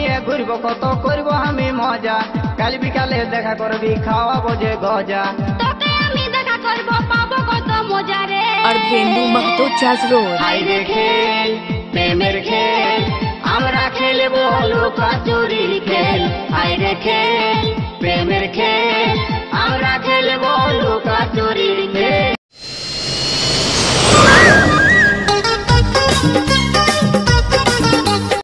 নিয়ে করব কত করব আমি মজা। কাল বিকালে দেখা করবি খাওয়াবো যে গজা। তোকে আমি দেখা করব পাবো কত মজা রে। অর্ধেন্দু महतो চাষ रोड হাই রে খেল প্রেমের খেল। আমরা খেলব লুকা চুরির খেল। হাই রে খেল